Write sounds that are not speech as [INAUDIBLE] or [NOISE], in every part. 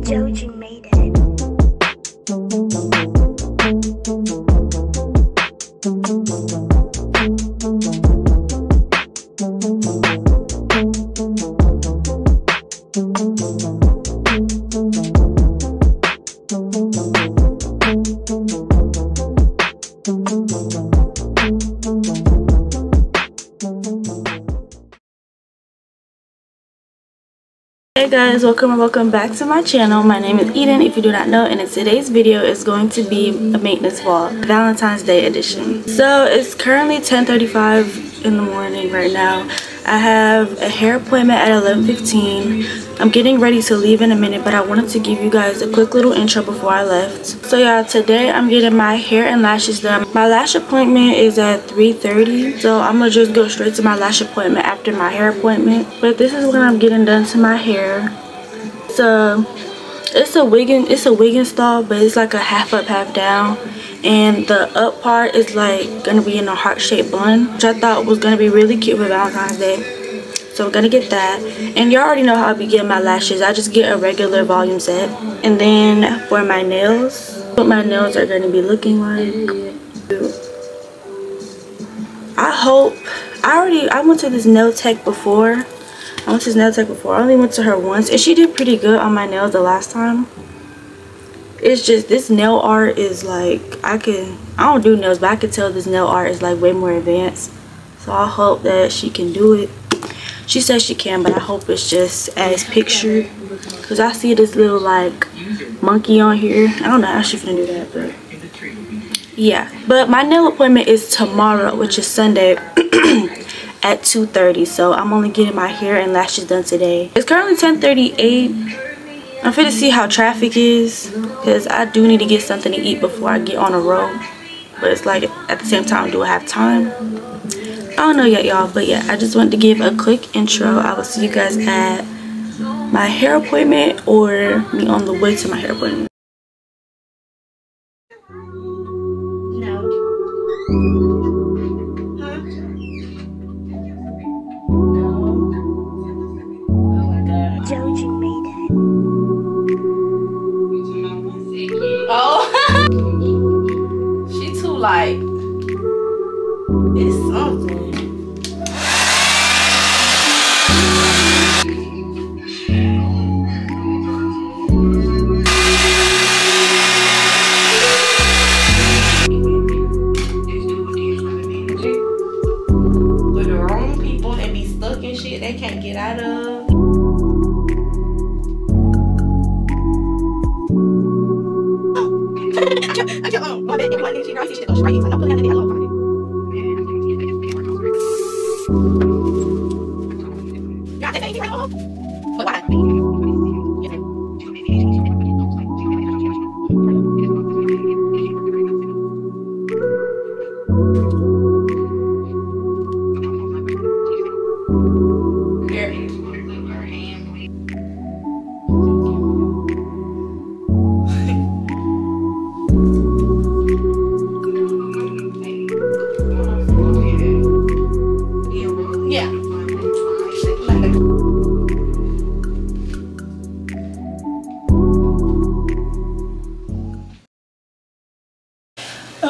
Joji made it. Hey guys, welcome and welcome back to my channel. My name is Eden, if you do not know, and in today's video is going to be a maintenance vlog, Valentine's Day edition. So it's currently 10.35 in the morning right now. I have a hair appointment at 11.15. I'm getting ready to leave in a minute, but I wanted to give you guys a quick little intro before I left. So yeah, today I'm getting my hair and lashes done. My lash appointment is at 3.30, so I'm gonna just go straight to my lash appointment after my hair appointment. But this is when I'm getting done to my hair. So it's a wigging it's a wig install but it's like a half up half down and the up part is like gonna be in a heart-shaped bun which i thought was gonna be really cute for valentine's day. So we're gonna get that. And you all already know how i be getting my lashes. I just get a regular volume set. And then for my nails what my nails are gonna be looking like. I hope i already i went to this nail tech before. I went to this nail tech before. I only went to her once and she did pretty good on my nails the last time. It's just this nail art is like I can I don't do nails but I can tell this nail art is like way more advanced. So I hope that she can do it. She says she can but I hope it's just as pictured. Cause I see this little like monkey on here. I don't know how she's gonna do that but yeah. But my nail appointment is tomorrow which is Sunday. [CLEARS THROAT] at 2.30 so i'm only getting my hair and lashes done today it's currently 10.38 i'm finna see how traffic is because i do need to get something to eat before i get on a road but it's like at the same time do i have time? I don't know yet y'all but yeah i just wanted to give a quick intro. I will see you guys at my hair appointment or me on the way to my hair appointment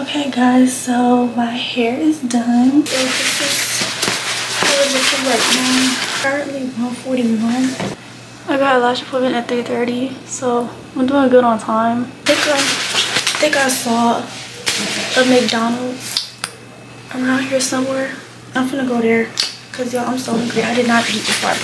Okay guys, so my hair is done. So this is how it looking right now. Currently 141. I got a lash appointment at 3.30, so I'm doing good on time. I think I, I think I saw a McDonald's around here somewhere. I'm gonna go there because y'all I'm so hungry. I did not eat before I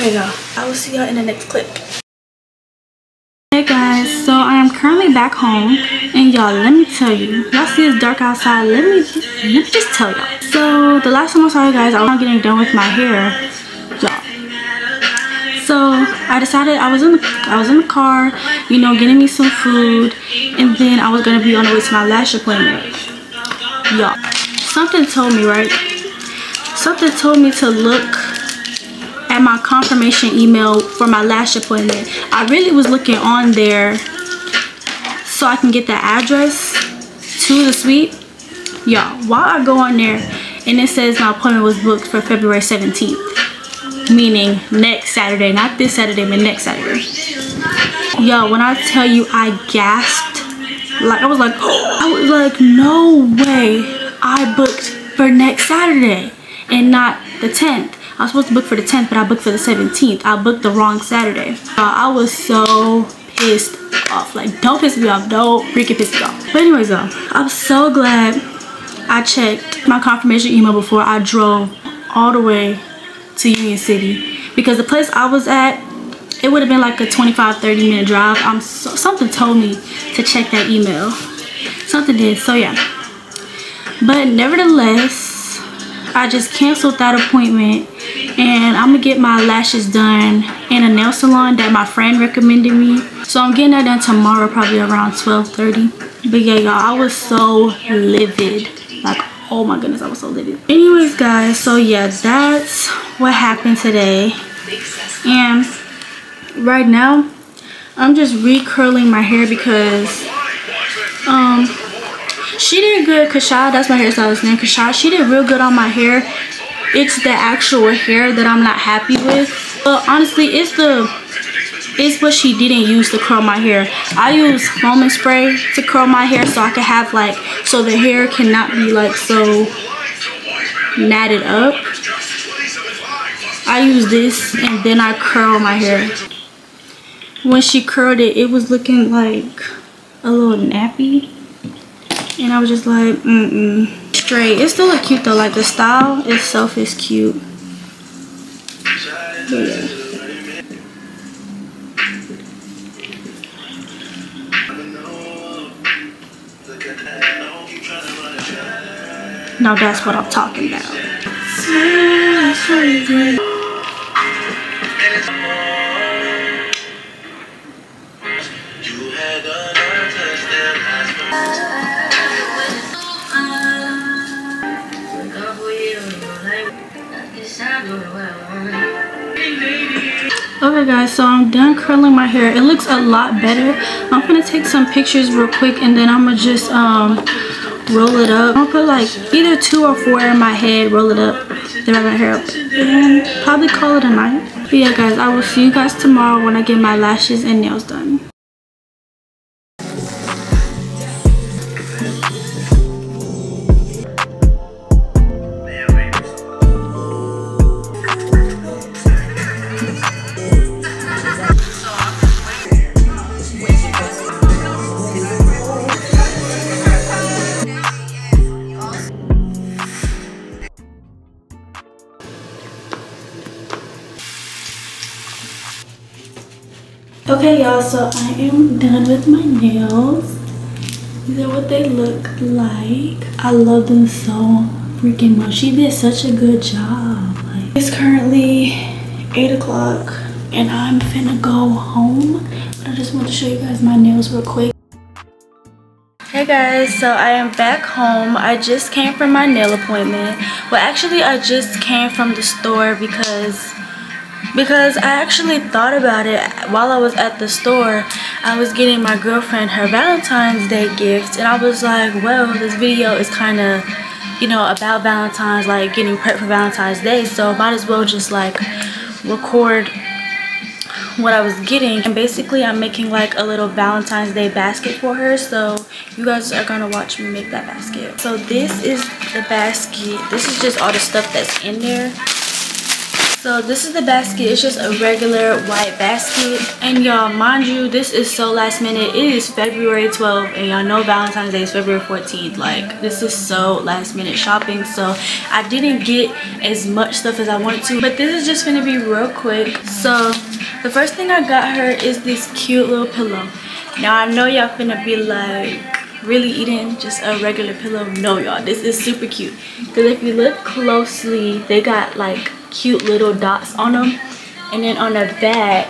Okay, y'all. I will see y'all in the next clip. hey guys. So i am currently back home and y'all let me tell you. Y'all see it's dark outside. Let me let me just tell y'all. So the last time i saw you guys i was getting done with my hair y'all. So i decided i was in the i was in the car you know getting me some food and then i was gonna be on the way to my lash appointment y'all. Something told me right? Something told me to look my confirmation email for my lash appointment. I really was looking on there so i can get the address to the suite. Y'all while i go on there and it says my appointment was booked for february 17th meaning next saturday not this saturday but next saturday. Yo when i tell you i gasped. Like i was like oh, [GASPS] i was like no way i booked for next saturday and not the 10th I was supposed to book for the 10th, but I booked for the 17th. I booked the wrong Saturday. Uh, I was so pissed off. Like, don't piss me off. Don't freaking piss me off. But anyways, though, I'm so glad I checked my confirmation email before I drove all the way to Union City. Because the place I was at, it would have been like a 25, 30 minute drive. I'm so, something told me to check that email. Something did. So, yeah. But nevertheless, I just canceled that appointment and I'm gonna get my lashes done in a nail salon that my friend recommended me. So I'm getting that done tomorrow probably around 12.30. But yeah, y'all, I was so livid. Like, oh my goodness, I was so livid. Anyways, guys, so yeah, that's what happened today. And right now, I'm just recurling my hair because um she did good kasha that's my hairstylist name kasha she did real good on my hair it's the actual hair that i'm not happy with. But honestly it's the it's what she didn't use to curl my hair. I use foaming spray to curl my hair so i can have like so the hair cannot be like so matted up. I use this and then i curl my hair. When she curled it it was looking like a little nappy. And I was just like, mm-mm. Straight. It's still look cute though. Like the style itself is cute. yeah. Now that's what I'm talking about. Okay guys so i'm done curling my hair. It looks a lot better. I'm gonna take some pictures real quick and then i'm gonna just um roll it up. I'm gonna put like either two or four in my head roll it up then wrap my hair up and probably call it a night. But yeah guys i will see you guys tomorrow when i get my lashes and nails done okay y'all so i am done with my nails. These are what they look like. I love them so freaking much. She did such a good job. Like, it's currently eight o'clock and i'm finna go home but i just want to show you guys my nails real quick. Hey guys so i am back home. I just came from my nail appointment. Well actually i just came from the store because because I actually thought about it while I was at the store. I was getting my girlfriend her Valentine's Day gift and I was like, well, this video is kind of, you know, about Valentine's, like getting prepped for Valentine's Day. So might as well just like record what I was getting and basically I'm making like a little Valentine's Day basket for her so you guys are gonna watch me make that basket so this is the basket this is just all the stuff that's in there so this is the basket it's just a regular white basket and y'all mind you this is so last minute it is february 12th and y'all know valentine's day is february 14th like this is so last minute shopping so i didn't get as much stuff as i wanted to but this is just gonna be real quick so the first thing I got her is this cute little pillow. Now I know y'all finna be like, really Eden just a regular pillow? No y'all, this is super cute. Because if you look closely, they got like cute little dots on them. And then on the back,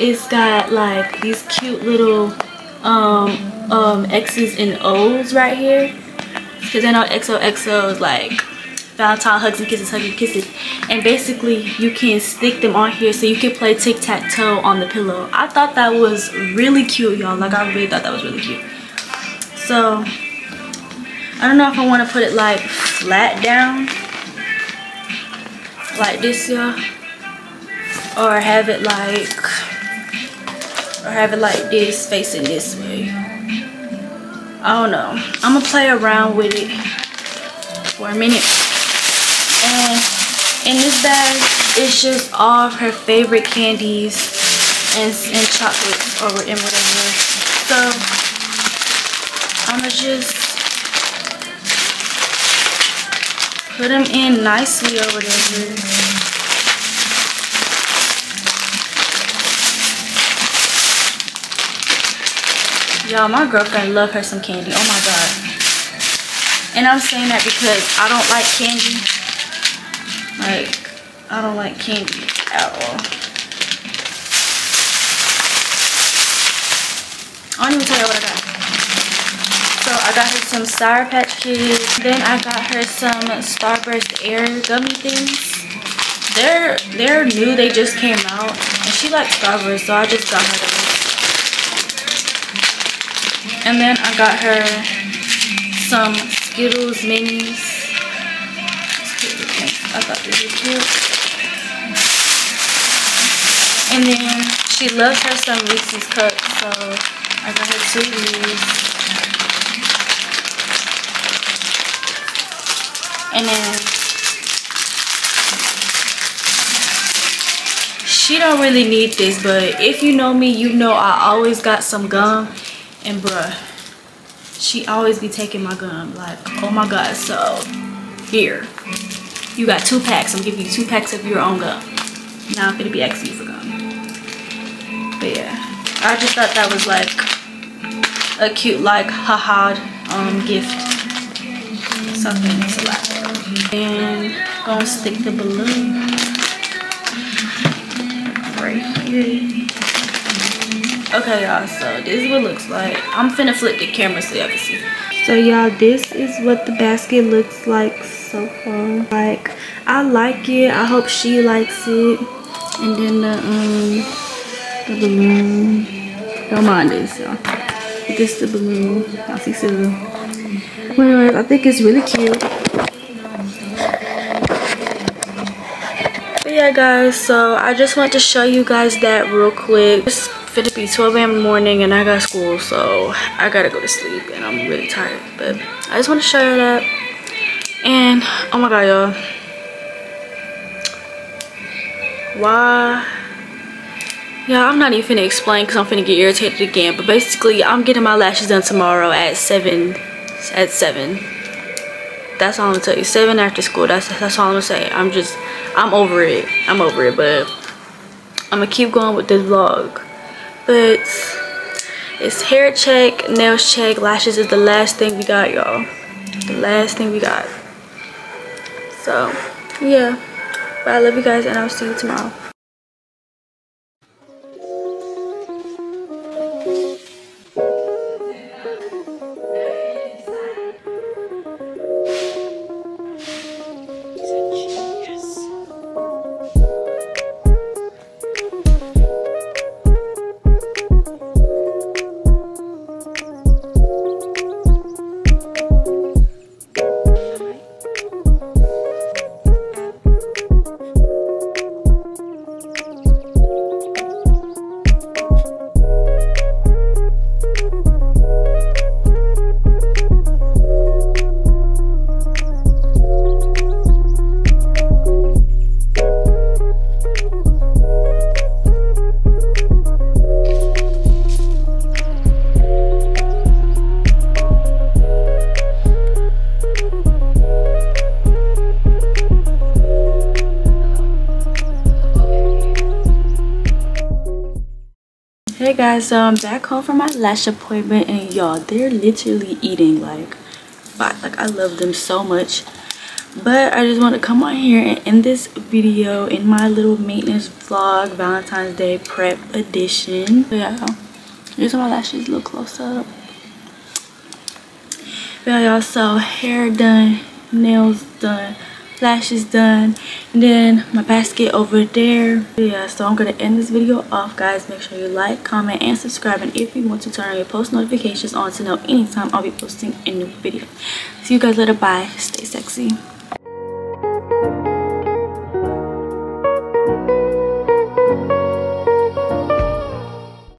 it's got like these cute little um, um, X's and O's right here. Because I know XOXO is like Valentine hugs and kisses, hugs and kisses. And basically you can stick them on here so you can play tic-tac-toe on the pillow. I thought that was really cute, y'all. Like I really thought that was really cute. So I don't know if I want to put it like flat down like this, y'all. Or have it like or have it like this facing this way. I don't know. I'm gonna play around with it for a minute. And in this bag, it's just all of her favorite candies and, and chocolates or whatever. So I'm gonna just put them in nicely or whatever. Y'all, my girlfriend love her some candy. Oh my god. And I'm saying that because I don't like candy. Like, I don't like candy at all. I don't even tell you what I got. So I got her some Sour Patch Kids. Then I got her some Starburst Air gummy things. They're they're new. They just came out, and she likes Starburst, so I just got her those. And then I got her some Skittles minis. I thought these were cute. And then she loves her some Reese's cups, so I got her two of these. And then she don't really need this, but if you know me, you know I always got some gum. And bruh, she always be taking my gum. Like, oh my god, so here. You got two packs. I'm giving you two packs of your own gum. Now I'm gonna be asking you for gum. But yeah, I just thought that was like a cute like haha um gift. Something to laugh And gonna stick the balloon right here. Okay, y'all, so this is what it looks like. I'm finna flip the camera so y'all can see. So y'all, this is what the basket looks like so far. Like, I like it. I hope she likes it. And then the um the balloon. Don't mind this, y'all. This the balloon. Y'all see silver. Anyways, I think it's really cute. But yeah guys, so I just want to show you guys that real quick. It's finna be 12 a.m. in the morning and I got school, so I gotta go to sleep and I'm really tired. But I just want to show you that. And oh my god, y'all. Why? Yeah, I'm not even finna explain because I'm finna get irritated again. But basically, I'm getting my lashes done tomorrow at 7. At 7. That's all I'm gonna tell you. 7 after school. That's that's all I'm gonna say. I'm just, I'm over it. I'm over it. But I'm gonna keep going with this vlog. But it's hair check, nails check, lashes is the last thing we got, y'all. The last thing we got. So, yeah. But I love you guys and I'll see you tomorrow. Guys so i'm back home from my lash appointment and y'all they're literally eating like like i love them so much. But i just want to come on here and end this video in my little maintenance vlog valentine's day prep edition. Yeah here's my lashes little close up. Yeah y'all so hair done nails done lashes done. And then my basket over there. Yeah so i'm gonna end this video off guys. Make sure you like comment and subscribe. And if you want to turn on your post notifications on to know anytime i'll be posting a new video. See you guys later. Bye. Stay sexy